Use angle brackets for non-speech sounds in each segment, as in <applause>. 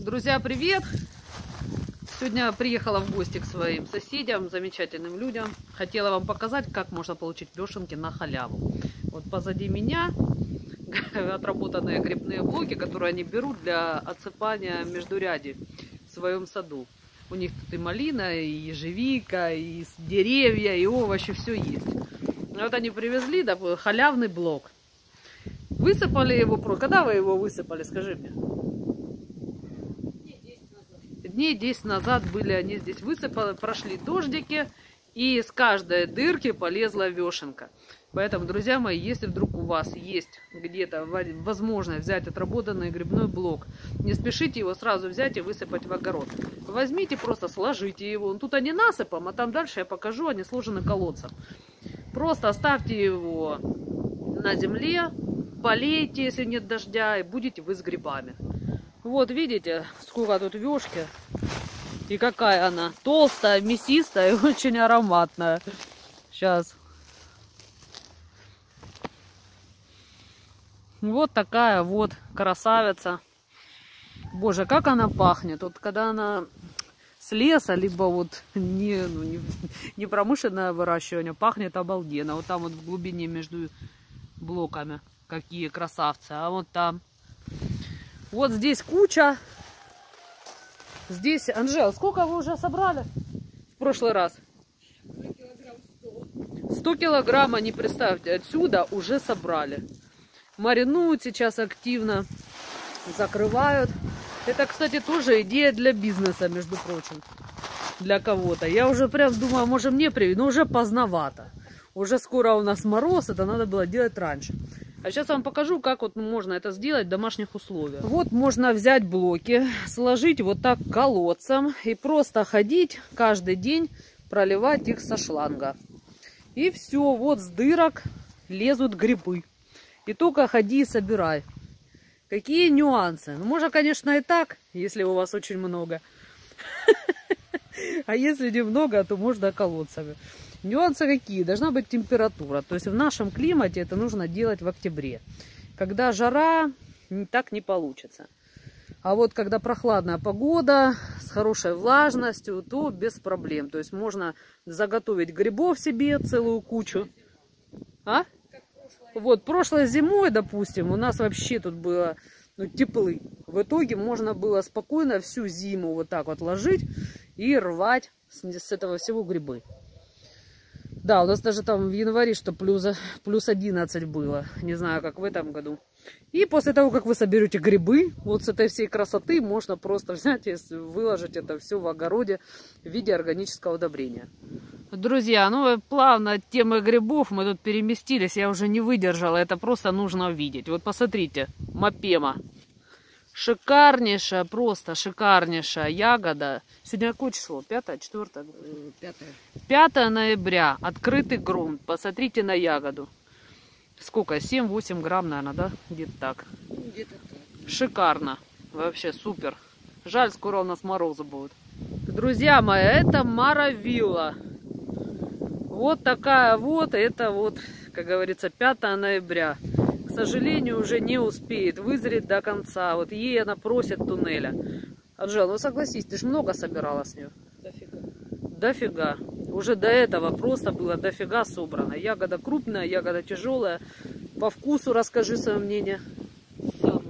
Друзья, привет! Сегодня приехала в гости к своим соседям, замечательным людям. Хотела вам показать, как можно получить вешенки на халяву. Вот позади меня <laughs> отработанные грибные блоки, которые они берут для отсыпания междурядий в своем саду. У них тут и малина, и ежевика, и деревья, и овощи, все есть. Вот они привезли да, халявный блок. Высыпали его, когда вы его высыпали, скажи мне? Дней 10 назад были они здесь высыпали, прошли дождики, и с каждой дырки полезла вешенка. Поэтому, друзья мои, если вдруг у вас есть где-то возможность взять отработанный грибной блок, не спешите его сразу взять и высыпать в огород. Возьмите, просто сложите его. Тут они насыпом, а там дальше я покажу, они сложены колодцем. Просто оставьте его на земле, полейте, если нет дождя, и будете вы с грибами. Вот видите, сколько тут вешки. И какая она толстая, мясистая и <laughs> очень ароматная. Сейчас. Вот такая вот красавица. Боже, как она пахнет. Вот когда она с леса, либо вот не, ну, не, не промышленное выращивание, пахнет обалденно. Вот там вот в глубине между блоками. Какие красавцы. А вот там. Вот здесь куча. Здесь, Анжел, сколько вы уже собрали в прошлый раз? 100 килограмм, они, представьте, отсюда уже собрали. Маринуют сейчас активно, закрывают. Это, кстати, тоже идея для бизнеса, между прочим, для кого-то. Я уже прям думаю, может мне привить, но уже поздновато. Уже скоро у нас мороз, это надо было делать раньше. А сейчас вам покажу, как вот можно это сделать в домашних условиях. Вот можно взять блоки, сложить вот так колодцем и просто ходить каждый день, проливать их со шланга. И все, вот с дырок лезут грибы. И только ходи и собирай. Какие нюансы? Ну, можно, конечно, и так, если у вас очень много. <laughs> А если немного, то можно колодцами. Нюансы какие? Должна быть температура. То есть в нашем климате это нужно делать в октябре. Когда жара, так не получится. А вот когда прохладная погода, с хорошей влажностью, то без проблем. То есть можно заготовить грибов себе целую кучу. А? Вот, прошлой зимой, допустим, у нас вообще тут было ну, теплы. В итоге можно было спокойно всю зиму вот так вот ложить и рвать с, этого всего грибы. Да, у нас даже там в январе что плюс, плюс 11 было. Не знаю, как в этом году. И после того, как вы соберете грибы, вот с этой всей красоты можно просто взять и выложить это все в огороде в виде органического удобрения. Друзья, ну плавно от темы грибов мы тут переместились, я уже не выдержала, это просто нужно увидеть. Вот посмотрите, мапема. Шикарнейшая, просто шикарнейшая ягода. Сегодня какое число? Пятое, четвертое? Пятое. 5 ноября. Открытый грунт. Посмотрите на ягоду. Сколько? 7-8 грамм, наверное, да? Где-то так. Где-то так. Шикарно. Вообще супер. Жаль, скоро у нас морозы будут. Друзья мои, это Маравилла. Вот такая вот, это вот, как говорится, 5 ноября к сожалению, уже не успеет вызреть до конца. Вот ей она просит туннеля. Анжел, ну согласись, ты же много собирала с нее. Дофига. Дофига. Уже до этого просто было дофига собрано. Ягода крупная, ягода тяжелая. По вкусу расскажи свое мнение. Самое.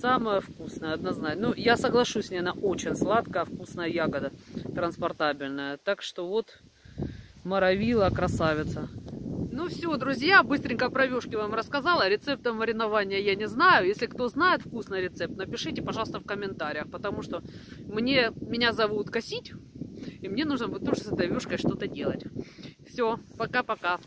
Самая вкусная, однозначно. Ну, я соглашусь, она очень сладкая, вкусная ягода, транспортабельная. Так что вот, моровила красавица. Ну все, друзья, быстренько про вешки вам рассказала. Рецепта маринования я не знаю. Если кто знает вкусный рецепт, напишите, пожалуйста, в комментариях. Потому что мне, меня зовут Косить, и мне нужно будет тоже с этой вешкой что-то делать. Все, пока-пока.